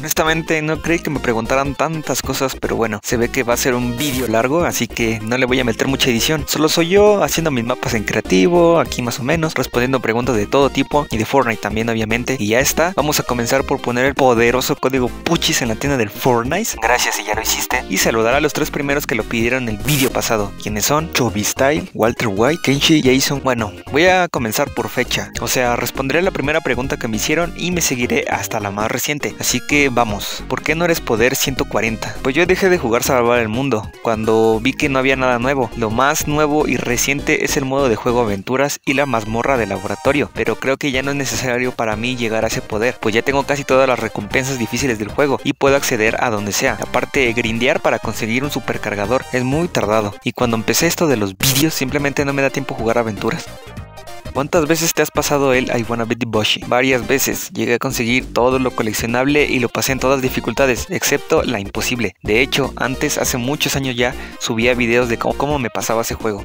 Honestamente no creí que me preguntaran tantas cosas, pero bueno, se ve que va a ser un vídeo largo, así que no le voy a meter mucha edición. Solo soy yo haciendo mis mapas en creativo, aquí más o menos, respondiendo preguntas de todo tipo y de Fortnite también obviamente. Y ya está, vamos a comenzar por poner el poderoso código Puchis en la tienda del Fortnite. Gracias si ya lo hiciste. Y saludar a los tres primeros que lo pidieron el vídeo pasado, quienes son Chobi Style, Walter White, Kenshi, Jason. Bueno, voy a comenzar por fecha, o sea, responderé la primera pregunta que me hicieron y me seguiré hasta la más reciente. Así que vamos, ¿por qué no eres poder 140? Pues yo dejé de jugar Salvar el Mundo cuando vi que no había nada nuevo. Lo más nuevo y reciente es el modo de juego aventuras y la mazmorra de laboratorio, pero creo que ya no es necesario para mí llegar a ese poder, pues ya tengo casi todas las recompensas difíciles del juego y puedo acceder a donde sea. Aparte, grindear para conseguir un supercargador es muy tardado y cuando empecé esto de los vídeos simplemente no me da tiempo jugar aventuras. ¿Cuántas veces te has pasado el I Wanna Be Boshi? Varias veces. Llegué a conseguir todo lo coleccionable y lo pasé en todas dificultades, excepto la imposible. De hecho, antes, hace muchos años ya, subía videos de cómo, cómo me pasaba ese juego.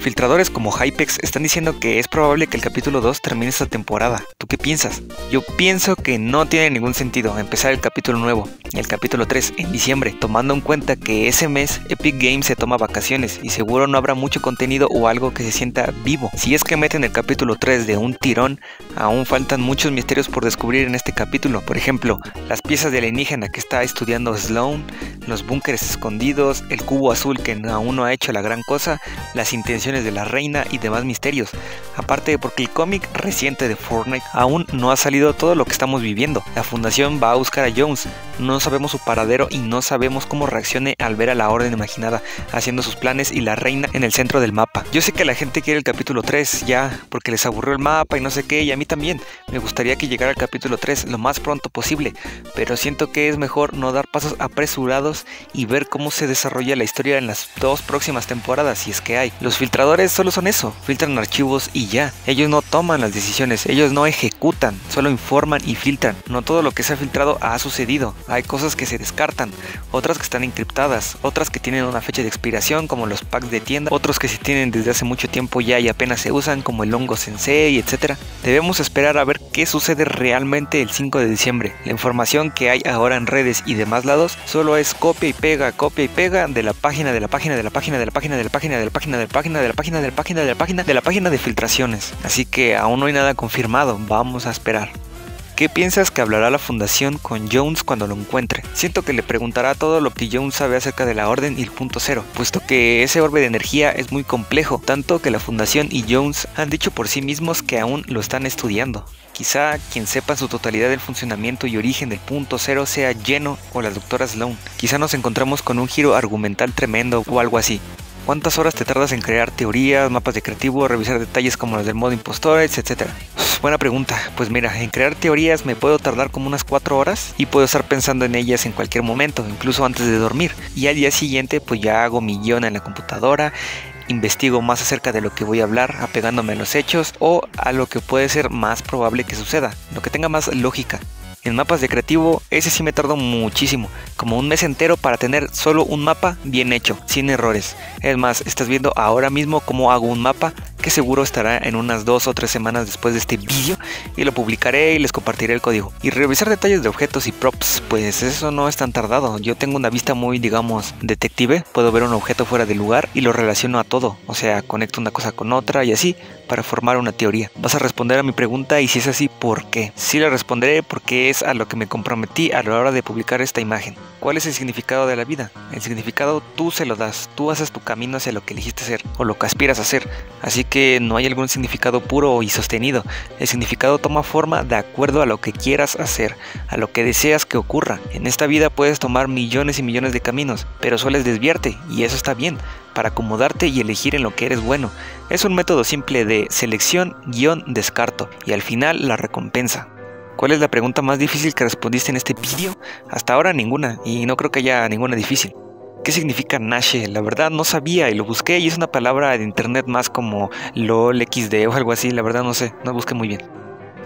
Filtradores como Hypex están diciendo que es probable que el capítulo 2 termine esta temporada. ¿Tú qué piensas? Yo pienso que no tiene ningún sentido empezar el capítulo nuevo, el capítulo 3, en diciembre, tomando en cuenta que ese mes Epic Games se toma vacaciones y seguro no habrá mucho contenido o algo que se sienta vivo. Si es que meten el capítulo 3 de un tirón, aún faltan muchos misterios por descubrir en este capítulo. Por ejemplo, las piezas de alienígena que está estudiando Sloan, los búnkeres escondidos, el cubo azul que aún no ha hecho la gran cosa, las intenciones de la reina y demás misterios. Aparte porque el cómic reciente de Fortnite aún no ha salido todo lo que estamos viviendo. La fundación va a buscar a Jones, no sabemos su paradero y no sabemos cómo reaccione al ver a la orden imaginada haciendo sus planes y la reina en el centro del mapa. Yo sé que la gente quiere el capítulo 3 ya porque les aburrió el mapa y no sé qué y a mí también. Me gustaría que llegara el capítulo 3 lo más pronto posible, pero siento que es mejor no dar pasos apresurados y ver cómo se desarrolla la historia en las dos próximas temporadas si es que hay. Los filtros filtradores solo son eso, filtran archivos y ya. Ellos no toman las decisiones, ellos no ejecutan, solo informan y filtran. No todo lo que se ha filtrado ha sucedido. Hay cosas que se descartan, otras que están encriptadas, otras que tienen una fecha de expiración como los packs de tienda, otros que se tienen desde hace mucho tiempo ya y apenas se usan como el hongo sensei, etc. Debemos esperar a ver qué sucede realmente el 5 de diciembre. La información que hay ahora en redes y demás lados solo es copia y pega, copia y pega de la página, de la página, de la página, de la página, de la página, de la página, de la página, de la página, de la página, de la página, de la página de filtraciones. Así que aún no hay nada confirmado, vamos a esperar. ¿Qué piensas que hablará la fundación con Jones cuando lo encuentre? Siento que le preguntará todo lo que Jones sabe acerca de la orden y el punto cero, puesto que ese orbe de energía es muy complejo, tanto que la fundación y Jones han dicho por sí mismos que aún lo están estudiando. Quizá quien sepa su totalidad del funcionamiento y origen del punto cero sea Lleno o la doctora Sloan. Quizá nos encontramos con un giro argumental tremendo o algo así. ¿Cuántas horas te tardas en crear teorías, mapas de creativo, revisar detalles como los del modo impostores, etcétera? Buena pregunta. Pues mira, en crear teorías me puedo tardar como unas 4 horas y puedo estar pensando en ellas en cualquier momento, incluso antes de dormir. Y al día siguiente pues ya hago mi guion en la computadora, investigo más acerca de lo que voy a hablar, apegándome a los hechos o a lo que puede ser más probable que suceda, lo que tenga más lógica. En mapas de creativo, ese sí me tardó muchísimo, como un mes entero para tener solo un mapa bien hecho, sin errores. Es más, estás viendo ahora mismo cómo hago un mapa que seguro estará en unas dos o tres semanas después de este vídeo y lo publicaré y les compartiré el código. Y revisar detalles de objetos y props, pues eso no es tan tardado. Yo tengo una vista muy, digamos, detective. Puedo ver un objeto fuera de lugar y lo relaciono a todo. O sea, conecto una cosa con otra y así para formar una teoría. Vas a responder a mi pregunta y si es así, ¿por qué? Sí le responderé porque es a lo que me comprometí a la hora de publicar esta imagen. ¿Cuál es el significado de la vida? El significado tú se lo das, tú haces tu camino hacia lo que elegiste ser o lo que aspiras a ser. Así que no hay algún significado puro y sostenido. El significado toma forma de acuerdo a lo que quieras hacer, a lo que deseas que ocurra. En esta vida puedes tomar millones y millones de caminos, pero sueles desviarte y eso está bien, para acomodarte y elegir en lo que eres bueno. Es un método simple de selección, guion, descarto y al final la recompensa. ¿Cuál es la pregunta más difícil que respondiste en este vídeo? Hasta ahora ninguna, y no creo que haya ninguna difícil. ¿Qué significa Nashe? La verdad no sabía y lo busqué y es una palabra de internet más como LOL, XD o algo así, la verdad no sé, no busqué muy bien.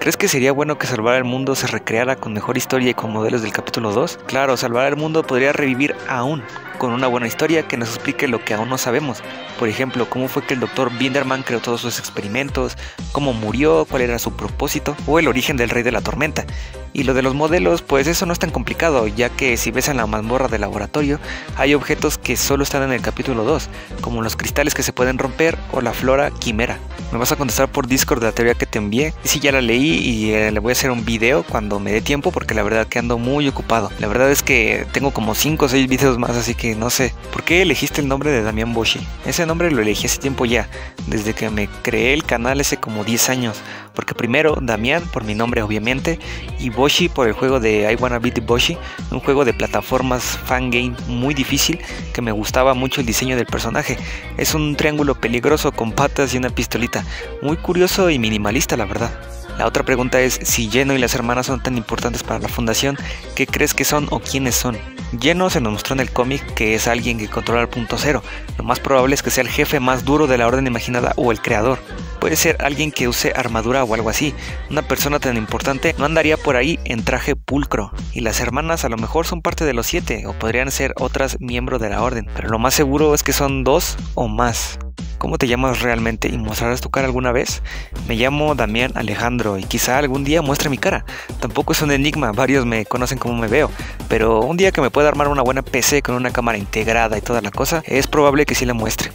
¿Crees que sería bueno que Salvar el Mundo se recreara con mejor historia y con modelos del capítulo 2? Claro, Salvar el Mundo podría revivir aún con una buena historia que nos explique lo que aún no sabemos. Por ejemplo, cómo fue que el doctor Binderman creó todos sus experimentos, cómo murió, cuál era su propósito o el origen del rey de la tormenta. Y lo de los modelos, pues eso no es tan complicado, ya que si ves en la mazmorra del laboratorio, hay objetos que solo están en el capítulo 2, como los cristales que se pueden romper o la flora quimera. Me vas a contestar por Discord la teoría que te envié. Si ya la leí y eh, le voy a hacer un video cuando me dé tiempo, porque la verdad que ando muy ocupado. La verdad es que tengo como 5 o 6 videos más, así que no sé. ¿Por qué elegiste el nombre de Damián Boshi? Ese nombre lo elegí hace tiempo ya, desde que me creé el canal hace como 10 años. Porque primero, Damián, por mi nombre obviamente, y Boshi por el juego de I Wanna Beat Boshi, un juego de plataformas fangame muy difícil que me gustaba mucho el diseño del personaje. Es un triángulo peligroso con patas y una pistolita, muy curioso y minimalista la verdad. La otra pregunta es si Lleno y las hermanas son tan importantes para la fundación, ¿qué crees que son o quiénes son? Lleno se nos mostró en el cómic que es alguien que controla el punto cero. Lo más probable es que sea el jefe más duro de la orden imaginada o el creador. Puede ser alguien que use armadura o algo así. Una persona tan importante no andaría por ahí en traje pulcro. Y las hermanas a lo mejor son parte de los siete o podrían ser otras miembros de la orden. Pero lo más seguro es que son dos o más. ¿Cómo te llamas realmente y mostrarás tu cara alguna vez? Me llamo Damián Alejandro y quizá algún día muestre mi cara. Tampoco es un enigma, varios me conocen como me veo, pero un día que me pueda armar una buena PC con una cámara integrada y toda la cosa, es probable que sí la muestre.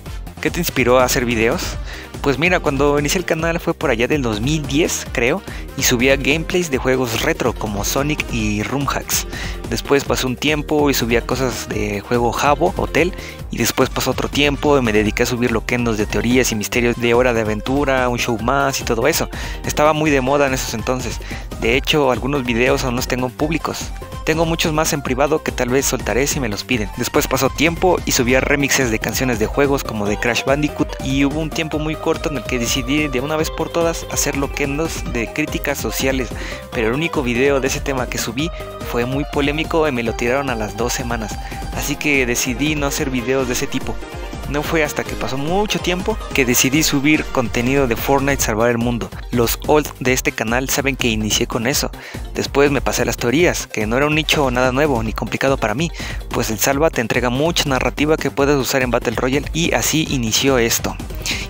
¿Qué te inspiró a hacer videos? Pues mira, cuando inicié el canal fue por allá del 2010, creo, y subía gameplays de juegos retro como Sonic y Room Hacks. Después pasó un tiempo y subía cosas de juego Jabo, Hotel, y después pasó otro tiempo y me dediqué a subir loquendos de teorías y misterios de hora de aventura, un show más y todo eso. Estaba muy de moda en esos entonces. De hecho, algunos videos aún los tengo públicos. Tengo muchos más en privado que tal vez soltaré si me los piden. Después pasó tiempo y subía remixes de canciones de juegos como de Crash Bandicoot y hubo un tiempo muy corto en el que decidí de una vez por todas hacer loquendos de críticas sociales, pero el único video de ese tema que subí fue muy polémico y me lo tiraron a las dos semanas, así que decidí no hacer videos de ese tipo. No fue hasta que pasó mucho tiempo que decidí subir contenido de Fortnite Salvar el Mundo. Los old de este canal saben que inicié con eso. Después me pasé las teorías, que no era un nicho nada nuevo ni complicado para mí, pues el Salva te entrega mucha narrativa que puedes usar en Battle Royale y así inició esto.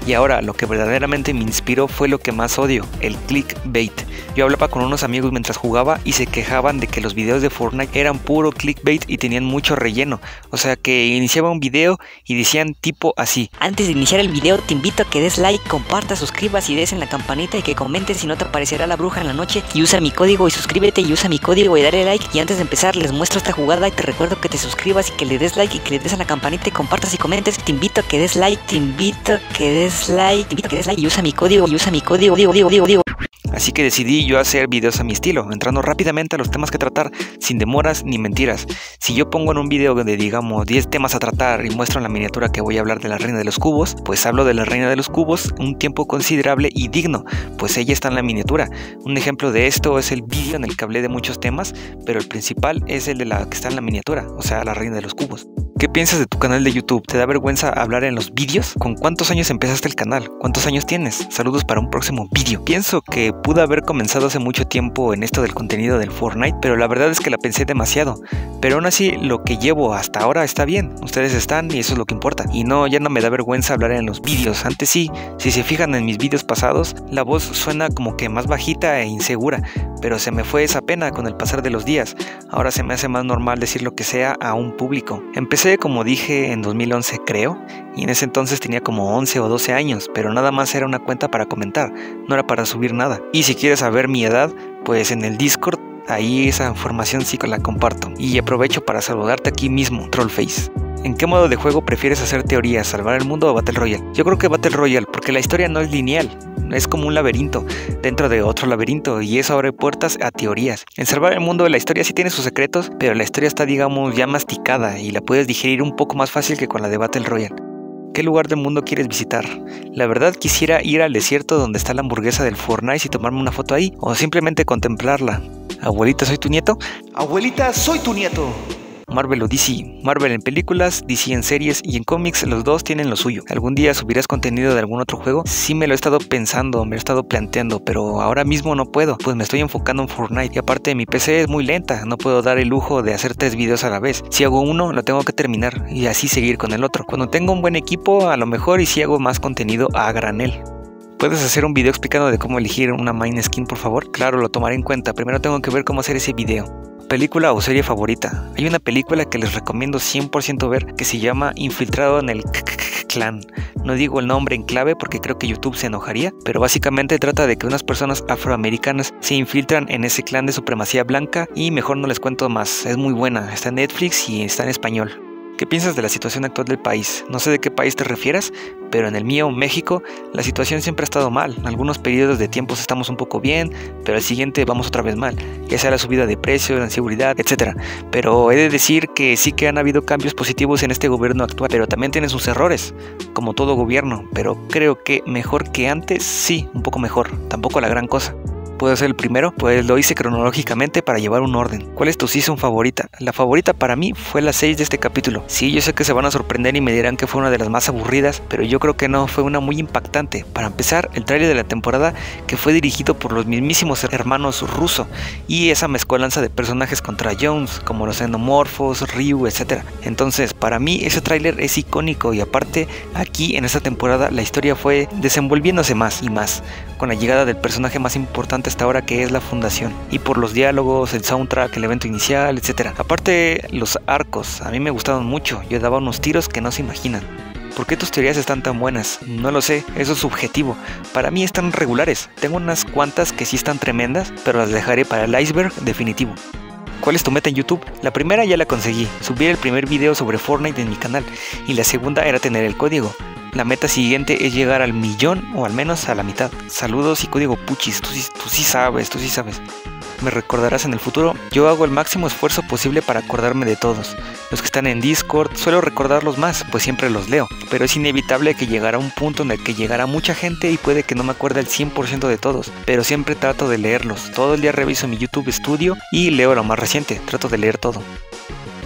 Y ahora lo que verdaderamente me inspiró fue lo que más odio, el clickbait. Yo hablaba con unos amigos mientras jugaba y se quejaban de que los videos de Fortnite eran puro clickbait y tenían mucho relleno. O sea que iniciaba un video y decían así. Antes de iniciar el video te invito a que des like, compartas, suscribas y des en la campanita y que comentes si no te aparecerá la bruja en la noche y usa mi código y suscríbete y usa mi código y dale like y antes de empezar les muestro esta jugada y te recuerdo que te suscribas y que le des like y que le des a la campanita y compartas y comentes. Te invito a que des like, te invito a que des like, te invito a que des like y usa mi código y usa mi código, digo, digo, digo, digo. Así que decidí yo hacer videos a mi estilo, entrando rápidamente a los temas que tratar, sin demoras ni mentiras. Si yo pongo en un video de digamos 10 temas a tratar y muestro en la miniatura que voy a hablar de la reina de los cubos, pues hablo de la reina de los cubos un tiempo considerable y digno, pues ella está en la miniatura. Un ejemplo de esto es el vídeo en el que hablé de muchos temas, pero el principal es el de la que está en la miniatura, o sea, la reina de los cubos. ¿Qué piensas de tu canal de YouTube? ¿Te da vergüenza hablar en los vídeos? ¿Con cuántos años empezaste el canal? ¿Cuántos años tienes? Saludos para un próximo vídeo. Pienso que pude haber comenzado hace mucho tiempo en esto del contenido del Fortnite, pero la verdad es que la pensé demasiado. Pero aún así, lo que llevo hasta ahora está bien. Ustedes están y eso es lo que importa. Y no, ya no me da vergüenza hablar en los vídeos. Antes sí, si se fijan en mis vídeos pasados, la voz suena como que más bajita e insegura, pero se me fue esa pena con el pasar de los días. Ahora se me hace más normal decir lo que sea a un público. Empecé como dije en 2011 creo, y en ese entonces tenía como 11 o 12 años, pero nada más era una cuenta para comentar, no era para subir nada. Y si quieres saber mi edad, pues en el Discord, ahí esa información sí que la comparto. Y aprovecho para saludarte aquí mismo, Trollface. ¿En qué modo de juego prefieres hacer teorías, salvar el mundo o Battle Royale? Yo creo que Battle Royale, porque la historia no es lineal, es como un laberinto dentro de otro laberinto y eso abre puertas a teorías. En salvar el mundo la historia sí tiene sus secretos, pero la historia está digamos ya masticada y la puedes digerir un poco más fácil que con la de Battle Royale. ¿Qué lugar del mundo quieres visitar? La verdad quisiera ir al desierto donde está la hamburguesa del Fortnite y tomarme una foto ahí, o simplemente contemplarla. Abuelita, ¿soy tu nieto? Abuelita, soy tu nieto. Marvel o DC. Marvel en películas, DC en series y en cómics los dos tienen lo suyo. ¿Algún día subirás contenido de algún otro juego? Sí me lo he estado pensando, me lo he estado planteando, pero ahora mismo no puedo, pues me estoy enfocando en Fortnite y aparte mi PC es muy lenta, no puedo dar el lujo de hacer tres videos a la vez. Si hago uno, lo tengo que terminar y así seguir con el otro. Cuando tengo un buen equipo, a lo mejor y si hago más contenido a granel. ¿Puedes hacer un video explicando de cómo elegir una main skin, por favor? Claro, lo tomaré en cuenta. Primero tengo que ver cómo hacer ese video. Película o serie favorita. Hay una película que les recomiendo 100% ver que se llama Infiltrado en el Clan. No digo el nombre en clave porque creo que YouTube se enojaría, pero básicamente trata de que unas personas afroamericanas se infiltran en ese clan de supremacía blanca y mejor no les cuento más. Es muy buena, está en Netflix y está en español. ¿Qué piensas de la situación actual del país? No sé de qué país te refieras, pero en el mío, México, la situación siempre ha estado mal. En algunos periodos de tiempos estamos un poco bien, pero al siguiente vamos otra vez mal, ya sea la subida de precios, la inseguridad, etc. Pero he de decir que sí que han habido cambios positivos en este gobierno actual, pero también tiene sus errores, como todo gobierno, pero creo que mejor que antes, sí, un poco mejor, tampoco la gran cosa. ¿Puedo ser el primero? Pues lo hice cronológicamente para llevar un orden. ¿Cuál es tu season favorita? La favorita para mí fue la 6 de este capítulo. Sí, yo sé que se van a sorprender y me dirán que fue una de las más aburridas, pero yo creo que no, fue una muy impactante. Para empezar, el trailer de la temporada que fue dirigido por los mismísimos hermanos Russo y esa mezcolanza de personajes contra Jones, como los endomorfos, Ryu, etc. Entonces, para mí ese tráiler es icónico y aparte, aquí en esta temporada la historia fue desenvolviéndose más y más, con la llegada del personaje más importante hasta ahora que es la fundación. Y por los diálogos, el soundtrack, el evento inicial, etc. Aparte, los arcos, a mí me gustaron mucho. Yo daba unos tiros que no se imaginan. ¿Por qué tus teorías están tan buenas? No lo sé, eso es subjetivo. Para mí están regulares. Tengo unas cuantas que sí están tremendas, pero las dejaré para el iceberg definitivo. ¿Cuál es tu meta en YouTube? La primera ya la conseguí, subir el primer video sobre Fortnite en mi canal y la segunda era tener el código. La meta siguiente es llegar al millón o al menos a la mitad. Saludos y código Puchis, tú, tú sí sabes, tú sí sabes. Me recordarás en el futuro, yo hago el máximo esfuerzo posible para acordarme de todos. Los que están en Discord suelo recordarlos más, pues siempre los leo, pero es inevitable que llegará un punto en el que llegará mucha gente y puede que no me acuerde el 100% de todos, pero siempre trato de leerlos. Todo el día reviso mi YouTube Studio y leo lo más reciente, trato de leer todo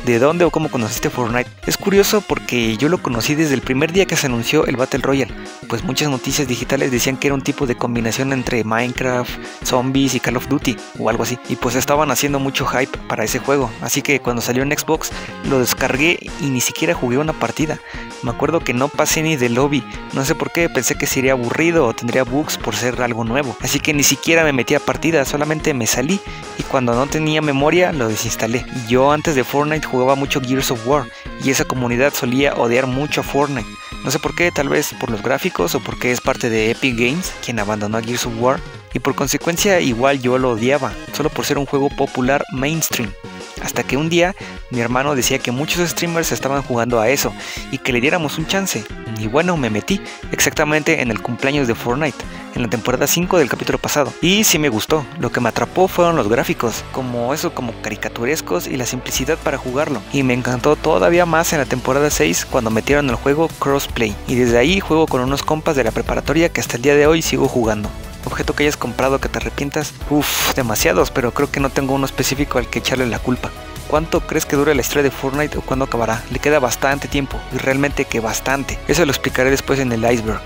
de dónde o cómo conociste Fortnite. Es curioso porque yo lo conocí desde el primer día que se anunció el Battle Royale, pues muchas noticias digitales decían que era un tipo de combinación entre Minecraft, Zombies y Call of Duty o algo así, y pues estaban haciendo mucho hype para ese juego, así que cuando salió en Xbox lo descargué y ni siquiera jugué una partida. Me acuerdo que no pasé ni de lobby, no sé por qué, pensé que sería aburrido o tendría bugs por ser algo nuevo, así que ni siquiera me metí a partida, solamente me salí y cuando no tenía memoria lo desinstalé. Yo antes de Fortnite jugaba mucho Gears of War y esa comunidad solía odiar mucho a Fortnite. No sé por qué, tal vez por los gráficos o porque es parte de Epic Games, quien abandonó a Gears of War, y por consecuencia igual yo lo odiaba, solo por ser un juego popular mainstream. Hasta que un día mi hermano decía que muchos streamers estaban jugando a eso y que le diéramos un chance. Y bueno, me metí exactamente en el cumpleaños de Fortnite, en la temporada 5 del capítulo pasado. Y sí me gustó. Lo que me atrapó fueron los gráficos, como eso, como caricaturescos y la simplicidad para jugarlo. Y me encantó todavía más en la temporada 6 cuando metieron el juego crossplay. Y desde ahí juego con unos compas de la preparatoria que hasta el día de hoy sigo jugando objeto que hayas comprado que te arrepientas? Uff, demasiados, pero creo que no tengo uno específico al que echarle la culpa. ¿Cuánto crees que dure la historia de Fortnite o cuándo acabará? Le queda bastante tiempo, y realmente que bastante. Eso lo explicaré después en el iceberg.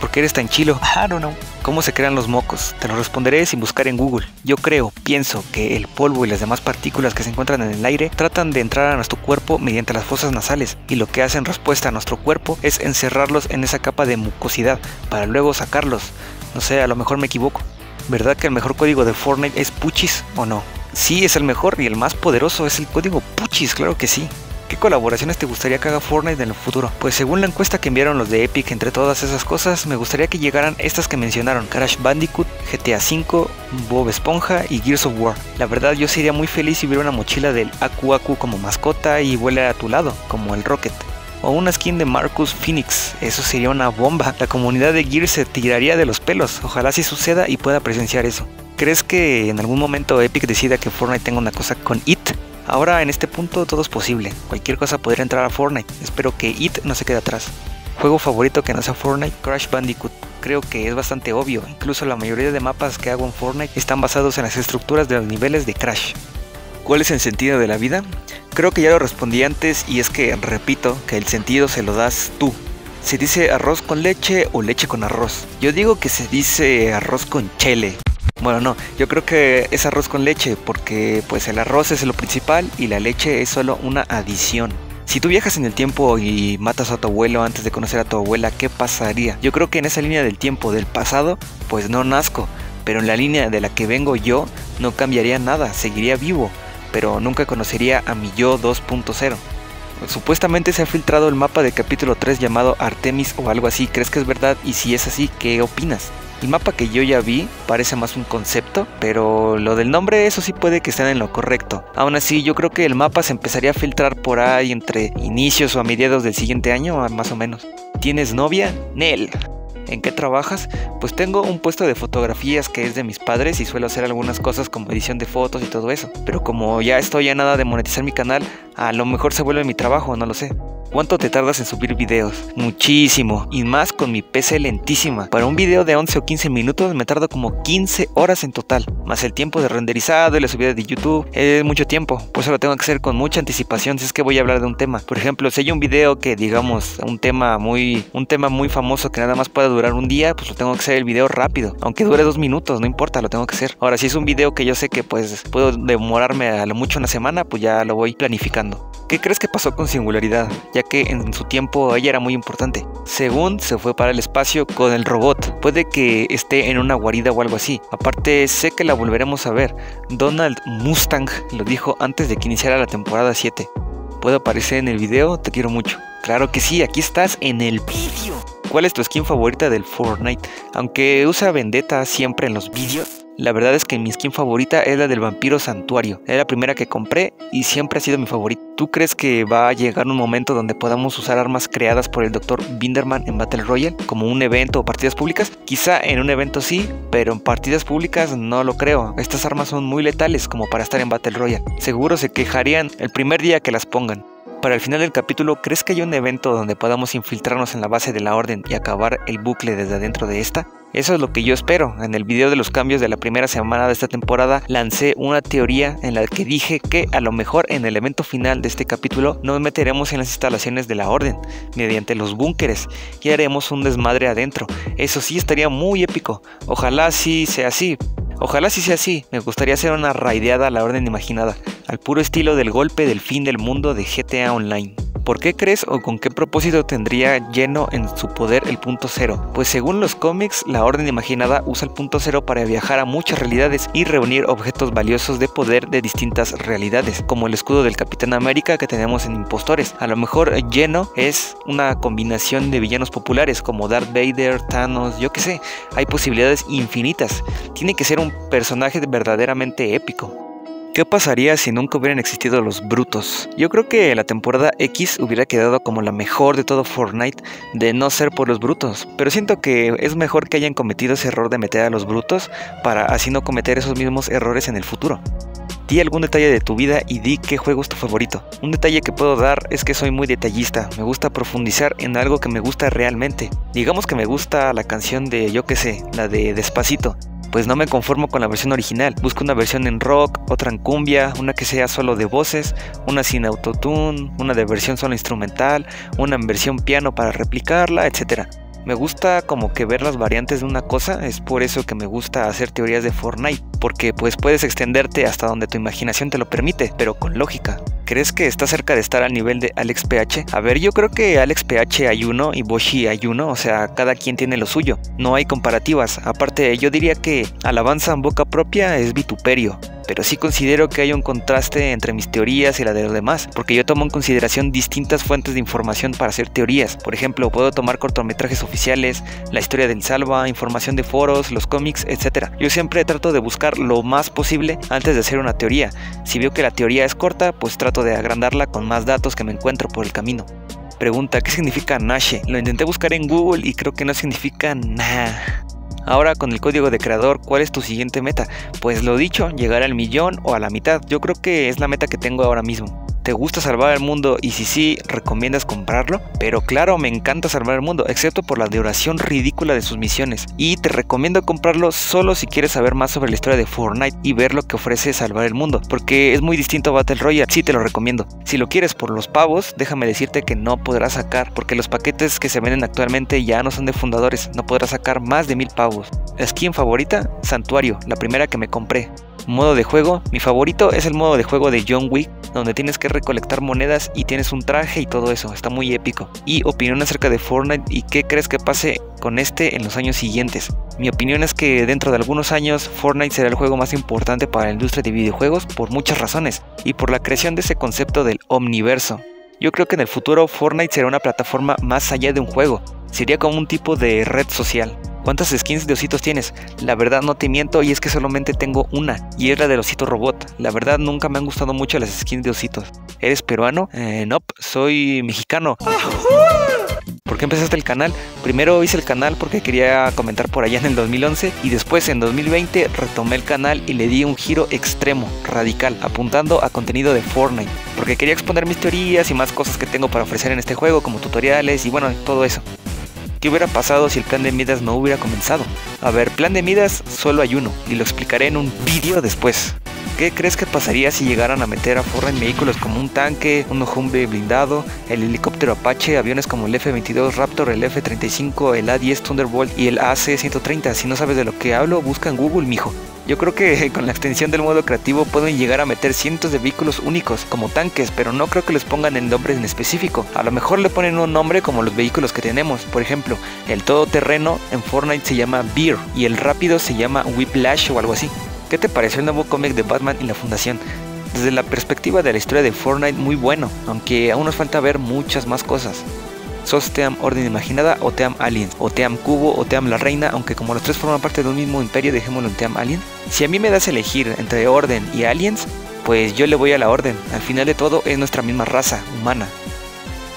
¿Por qué eres tan chilo? I don't know. ¿Cómo se crean los mocos? Te lo responderé sin buscar en Google. Yo creo, pienso que el polvo y las demás partículas que se encuentran en el aire tratan de entrar a nuestro cuerpo mediante las fosas nasales y lo que hace en respuesta a nuestro cuerpo es encerrarlos en esa capa de mucosidad para luego sacarlos. No sé, a lo mejor me equivoco. ¿Verdad que el mejor código de Fortnite es Puchis o no? Sí, es el mejor y el más poderoso es el código Puchis, claro que sí. ¿Qué colaboraciones te gustaría que haga Fortnite en el futuro? Pues según la encuesta que enviaron los de Epic entre todas esas cosas, me gustaría que llegaran estas que mencionaron, Crash Bandicoot, GTA V, Bob Esponja y Gears of War. La verdad yo sería muy feliz si hubiera una mochila del Aku Aku como mascota y vuela a tu lado, como el Rocket o una skin de Marcus Phoenix. Eso sería una bomba. La comunidad de Gears se tiraría de los pelos. Ojalá si suceda y pueda presenciar eso. ¿Crees que en algún momento Epic decida que Fortnite tenga una cosa con It? Ahora en este punto todo es posible. Cualquier cosa podría entrar a Fortnite. Espero que It no se quede atrás. Juego favorito que no sea Fortnite, Crash Bandicoot. Creo que es bastante obvio. Incluso la mayoría de mapas que hago en Fortnite están basados en las estructuras de los niveles de Crash. ¿Cuál es el sentido de la vida? Creo que ya lo respondí antes y es que repito que el sentido se lo das tú. ¿Se dice arroz con leche o leche con arroz? Yo digo que se dice arroz con chele. Bueno, no, yo creo que es arroz con leche porque pues el arroz es lo principal y la leche es solo una adición. Si tú viajas en el tiempo y matas a tu abuelo antes de conocer a tu abuela, ¿qué pasaría? Yo creo que en esa línea del tiempo del pasado, pues no nazco, pero en la línea de la que vengo yo, no cambiaría nada, seguiría vivo pero nunca conocería a mi yo 2.0. Supuestamente se ha filtrado el mapa de capítulo 3 llamado Artemis o algo así. ¿Crees que es verdad? Y si es así, ¿qué opinas? El mapa que yo ya vi parece más un concepto, pero lo del nombre eso sí puede que estén en lo correcto. Aún así, yo creo que el mapa se empezaría a filtrar por ahí entre inicios o a mediados del siguiente año, más o menos. ¿Tienes novia? Nel. ¿En qué trabajas? Pues tengo un puesto de fotografías que es de mis padres y suelo hacer algunas cosas como edición de fotos y todo eso. Pero como ya estoy a nada de monetizar mi canal, a lo mejor se vuelve mi trabajo, no lo sé. ¿Cuánto te tardas en subir videos? Muchísimo, y más con mi PC lentísima. Para un video de 11 o 15 minutos me tardo como 15 horas en total, más el tiempo de renderizado y la subida de YouTube. Es mucho tiempo, por eso lo tengo que hacer con mucha anticipación si es que voy a hablar de un tema. Por ejemplo, si hay un video que digamos un tema muy un tema muy famoso que nada más puede durar un día, pues lo tengo que hacer el video rápido, aunque dure dos minutos, no importa, lo tengo que hacer. Ahora, si es un video que yo sé que pues puedo demorarme a lo mucho una semana, pues ya lo voy planificando. ¿Qué crees que pasó con Singularidad? Ya que en su tiempo ella era muy importante. Según se fue para el espacio con el robot. Puede que esté en una guarida o algo así. Aparte, sé que la volveremos a ver. Donald Mustang lo dijo antes de que iniciara la temporada 7. ¿Puedo aparecer en el video? Te quiero mucho. Claro que sí, aquí estás en el vídeo. ¿Cuál es tu skin favorita del Fortnite? Aunque usa Vendetta siempre en los vídeos, la verdad es que mi skin favorita es la del vampiro santuario. Era la primera que compré y siempre ha sido mi favorita. ¿Tú crees que va a llegar un momento donde podamos usar armas creadas por el Dr. Binderman en Battle Royale como un evento o partidas públicas? Quizá en un evento sí, pero en partidas públicas no lo creo. Estas armas son muy letales como para estar en Battle Royale. Seguro se quejarían el primer día que las pongan. Para el final del capítulo, ¿crees que hay un evento donde podamos infiltrarnos en la base de la orden y acabar el bucle desde adentro de esta? Eso es lo que yo espero. En el video de los cambios de la primera semana de esta temporada lancé una teoría en la que dije que a lo mejor en el evento final de este capítulo nos meteremos en las instalaciones de la orden mediante los búnkeres y haremos un desmadre adentro. Eso sí estaría muy épico. Ojalá sí sea así. Ojalá sí sea así. Me gustaría hacer una raideada a la orden imaginada al puro estilo del golpe del fin del mundo de GTA Online. ¿Por qué crees o con qué propósito tendría lleno en su poder el punto cero? Pues según los cómics, la Orden Imaginada usa el punto cero para viajar a muchas realidades y reunir objetos valiosos de poder de distintas realidades, como el escudo del Capitán América que tenemos en Impostores. A lo mejor lleno es una combinación de villanos populares como Darth Vader, Thanos, yo qué sé, hay posibilidades infinitas. Tiene que ser un personaje verdaderamente épico. ¿Qué pasaría si nunca hubieran existido los brutos? Yo creo que la temporada X hubiera quedado como la mejor de todo Fortnite de no ser por los brutos, pero siento que es mejor que hayan cometido ese error de meter a los brutos para así no cometer esos mismos errores en el futuro. Di algún detalle de tu vida y di qué juego es tu favorito. Un detalle que puedo dar es que soy muy detallista, me gusta profundizar en algo que me gusta realmente. Digamos que me gusta la canción de yo que sé, la de Despacito pues no me conformo con la versión original. Busco una versión en rock, otra en cumbia, una que sea solo de voces, una sin autotune, una de versión solo instrumental, una en versión piano para replicarla, etc. Me gusta como que ver las variantes de una cosa, es por eso que me gusta hacer teorías de Fortnite, porque pues puedes extenderte hasta donde tu imaginación te lo permite, pero con lógica. ¿Crees que está cerca de estar al nivel de Alex PH? A ver, yo creo que Alex PH hay uno y Boshi hay uno, o sea, cada quien tiene lo suyo. No hay comparativas. Aparte, yo diría que alabanza en boca propia es vituperio pero sí considero que hay un contraste entre mis teorías y la de los demás, porque yo tomo en consideración distintas fuentes de información para hacer teorías. Por ejemplo, puedo tomar cortometrajes oficiales, la historia del Salva, información de foros, los cómics, etc. Yo siempre trato de buscar lo más posible antes de hacer una teoría. Si veo que la teoría es corta, pues trato de agrandarla con más datos que me encuentro por el camino. Pregunta, ¿qué significa Nashe? Lo intenté buscar en Google y creo que no significa nada. Ahora con el código de creador, ¿cuál es tu siguiente meta? Pues lo dicho, llegar al millón o a la mitad. Yo creo que es la meta que tengo ahora mismo. ¿Te gusta salvar el mundo? Y si sí, ¿recomiendas comprarlo? Pero claro, me encanta salvar el mundo, excepto por la duración ridícula de sus misiones. Y te recomiendo comprarlo solo si quieres saber más sobre la historia de Fortnite y ver lo que ofrece salvar el mundo, porque es muy distinto a Battle Royale, sí te lo recomiendo. Si lo quieres por los pavos, déjame decirte que no podrás sacar, porque los paquetes que se venden actualmente ya no son de fundadores, no podrás sacar más de mil pavos. Skin favorita, Santuario, la primera que me compré. Modo de juego, mi favorito es el modo de juego de John Wick, donde tienes que recolectar monedas y tienes un traje y todo eso, está muy épico. Y opinión acerca de Fortnite y qué crees que pase con este en los años siguientes. Mi opinión es que dentro de algunos años Fortnite será el juego más importante para la industria de videojuegos por muchas razones y por la creación de ese concepto del omniverso. Yo creo que en el futuro Fortnite será una plataforma más allá de un juego, sería como un tipo de red social. ¿Cuántas skins de ositos tienes? La verdad no te miento y es que solamente tengo una y es la del osito robot. La verdad nunca me han gustado mucho las skins de ositos. ¿Eres peruano? Eh, no, soy mexicano. ¿Por qué empezaste el canal? Primero hice el canal porque quería comentar por allá en el 2011 y después en 2020 retomé el canal y le di un giro extremo, radical, apuntando a contenido de Fortnite, porque quería exponer mis teorías y más cosas que tengo para ofrecer en este juego como tutoriales y bueno, todo eso. ¿Qué hubiera pasado si el plan de Midas no hubiera comenzado? A ver, plan de Midas solo hay uno y lo explicaré en un vídeo después. ¿Qué crees que pasaría si llegaran a meter a Fortnite vehículos como un tanque, un Humvee blindado, el helicóptero Apache, aviones como el F-22 Raptor, el F-35, el A-10 Thunderbolt y el AC-130? Si no sabes de lo que hablo, busca en Google, mijo. Yo creo que con la extensión del modo creativo pueden llegar a meter cientos de vehículos únicos como tanques, pero no creo que les pongan el nombre en específico. A lo mejor le ponen un nombre como los vehículos que tenemos. Por ejemplo, el todoterreno en Fortnite se llama Beer y el rápido se llama Whiplash o algo así. ¿Qué te pareció el nuevo cómic de Batman y la Fundación? Desde la perspectiva de la historia de Fortnite, muy bueno, aunque aún nos falta ver muchas más cosas. ¿Sos Team Orden Imaginada o Team Aliens? ¿O Team Cubo o Team La Reina? Aunque como los tres forman parte de un mismo imperio, dejémoslo en Team Alien. Si a mí me das a elegir entre Orden y Aliens, pues yo le voy a la Orden. Al final de todo es nuestra misma raza humana.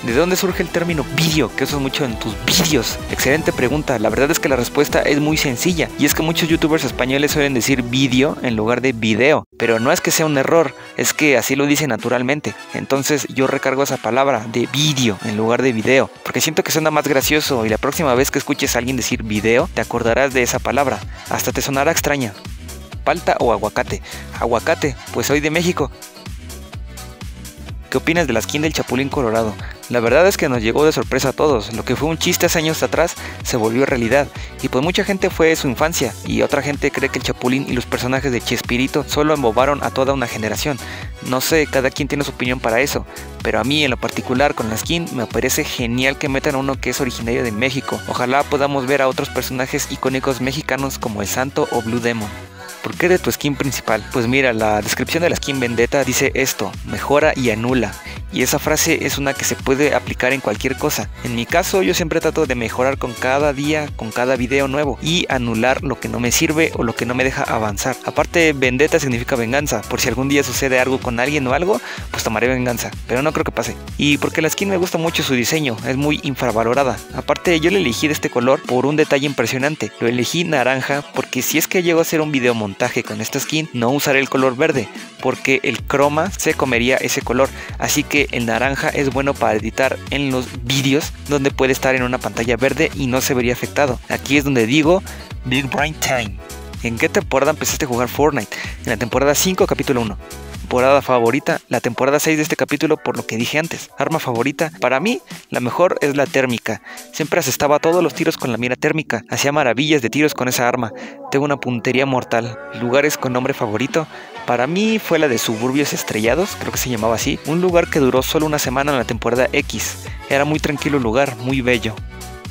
¿De dónde surge el término vídeo? Que usas mucho en tus vídeos. Excelente pregunta. La verdad es que la respuesta es muy sencilla. Y es que muchos youtubers españoles suelen decir vídeo en lugar de video. Pero no es que sea un error, es que así lo dice naturalmente. Entonces yo recargo esa palabra de vídeo en lugar de video. Porque siento que suena más gracioso y la próxima vez que escuches a alguien decir video, te acordarás de esa palabra. Hasta te sonará extraña. Palta o aguacate. Aguacate, pues soy de México. ¿Qué opinas de la skin del Chapulín Colorado? La verdad es que nos llegó de sorpresa a todos, lo que fue un chiste hace años atrás se volvió realidad, y pues mucha gente fue su infancia, y otra gente cree que el Chapulín y los personajes de Chespirito solo embobaron a toda una generación. No sé, cada quien tiene su opinión para eso, pero a mí en lo particular con la skin me parece genial que metan a uno que es originario de México. Ojalá podamos ver a otros personajes icónicos mexicanos como el Santo o Blue Demon. ¿Por qué de tu skin principal? Pues mira, la descripción de la skin Vendetta dice esto, mejora y anula. Y esa frase es una que se puede aplicar en cualquier cosa. En mi caso yo siempre trato de mejorar con cada día, con cada video nuevo y anular lo que no me sirve o lo que no me deja avanzar. Aparte, vendetta significa venganza. Por si algún día sucede algo con alguien o algo, pues tomaré venganza. Pero no creo que pase. Y porque la skin me gusta mucho su diseño, es muy infravalorada. Aparte, yo le elegí de este color por un detalle impresionante. Lo elegí naranja porque si es que llego a hacer un video montaje con esta skin, no usaré el color verde porque el croma se comería ese color. Así que el naranja es bueno para editar en los vídeos donde puede estar en una pantalla verde y no se vería afectado. Aquí es donde digo Big Brain Time. ¿En qué temporada empezaste a jugar Fortnite? En la temporada 5, capítulo 1 temporada favorita, la temporada 6 de este capítulo por lo que dije antes. Arma favorita, para mí la mejor es la térmica. Siempre asestaba todos los tiros con la mira térmica, hacía maravillas de tiros con esa arma. Tengo una puntería mortal. Lugares con nombre favorito, para mí fue la de Suburbios Estrellados, creo que se llamaba así, un lugar que duró solo una semana en la temporada X. Era muy tranquilo lugar, muy bello.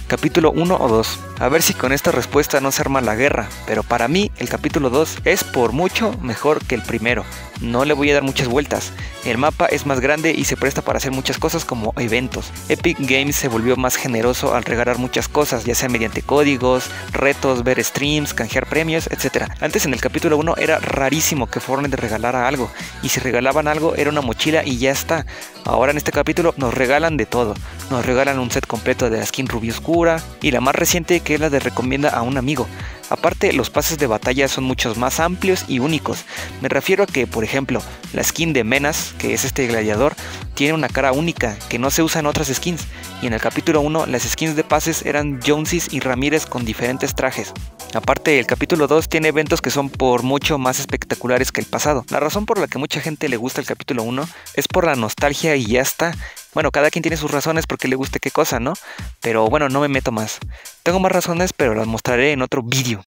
Capítulo 1 o 2. A ver si con esta respuesta no se arma la guerra, pero para mí el capítulo 2 es por mucho mejor que el primero. No le voy a dar muchas vueltas. El mapa es más grande y se presta para hacer muchas cosas como eventos. Epic Games se volvió más generoso al regalar muchas cosas, ya sea mediante códigos, retos, ver streams, canjear premios, etc. Antes en el capítulo 1 era rarísimo que Fortnite regalara algo, y si regalaban algo era una mochila y ya está. Ahora en este capítulo nos regalan de todo. Nos regalan un set completo de la skin rubia oscura y la más reciente que es la de recomienda a un amigo. Aparte, los pases de batalla son muchos más amplios y únicos. Me refiero a que, por ejemplo, la skin de Menas, que es este gladiador, tiene una cara única que no se usa en otras skins. Y en el capítulo 1, las skins de pases eran Jonesis y Ramírez con diferentes trajes. Aparte, el capítulo 2 tiene eventos que son por mucho más espectaculares que el pasado. La razón por la que mucha gente le gusta el capítulo 1 es por la nostalgia y ya está. Bueno, cada quien tiene sus razones porque le guste qué cosa, ¿no? Pero bueno, no me meto más. Tengo más razones, pero las mostraré en otro vídeo.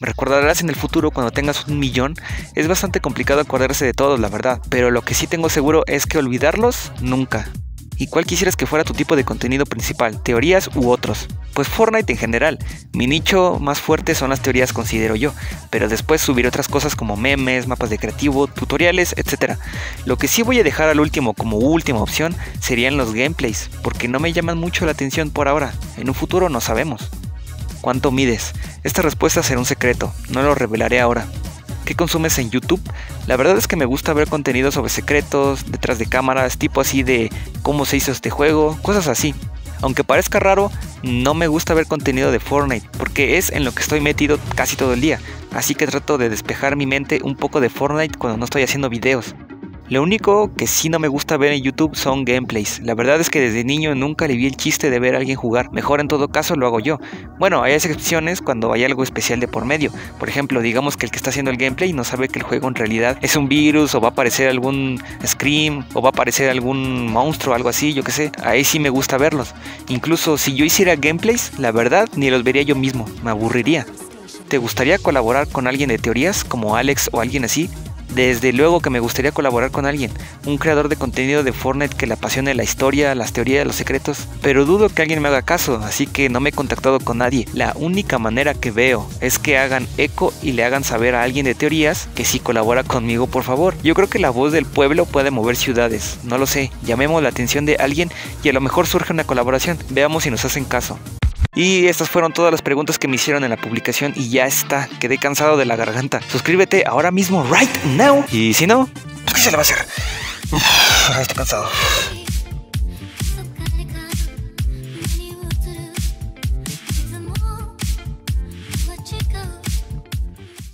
Me recordarás en el futuro cuando tengas un millón. Es bastante complicado acordarse de todos, la verdad. Pero lo que sí tengo seguro es que olvidarlos nunca. ¿Y cuál quisieras que fuera tu tipo de contenido principal? ¿Teorías u otros? Pues Fortnite en general. Mi nicho más fuerte son las teorías, considero yo. Pero después subiré otras cosas como memes, mapas de creativo, tutoriales, etc. Lo que sí voy a dejar al último como última opción serían los gameplays, porque no me llaman mucho la atención por ahora. En un futuro no sabemos. ¿Cuánto mides? Esta respuesta será un secreto, no lo revelaré ahora. ¿Qué consumes en YouTube? La verdad es que me gusta ver contenido sobre secretos, detrás de cámaras, tipo así de cómo se hizo este juego, cosas así. Aunque parezca raro, no me gusta ver contenido de Fortnite, porque es en lo que estoy metido casi todo el día, así que trato de despejar mi mente un poco de Fortnite cuando no estoy haciendo videos. Lo único que sí no me gusta ver en YouTube son gameplays. La verdad es que desde niño nunca le vi el chiste de ver a alguien jugar. Mejor en todo caso lo hago yo. Bueno, hay excepciones cuando hay algo especial de por medio. Por ejemplo, digamos que el que está haciendo el gameplay no sabe que el juego en realidad es un virus o va a aparecer algún scream o va a aparecer algún monstruo o algo así, yo qué sé. Ahí sí me gusta verlos. Incluso si yo hiciera gameplays, la verdad ni los vería yo mismo. Me aburriría. ¿Te gustaría colaborar con alguien de teorías como Alex o alguien así? Desde luego que me gustaría colaborar con alguien, un creador de contenido de Fortnite que le apasione la historia, las teorías, los secretos, pero dudo que alguien me haga caso, así que no me he contactado con nadie. La única manera que veo es que hagan eco y le hagan saber a alguien de teorías que si colabora conmigo, por favor. Yo creo que la voz del pueblo puede mover ciudades, no lo sé, llamemos la atención de alguien y a lo mejor surge una colaboración, veamos si nos hacen caso. Y estas fueron todas las preguntas que me hicieron en la publicación y ya está, quedé cansado de la garganta. Suscríbete ahora mismo, right now. Y si no, pues ¿qué se le va a hacer? estoy cansado.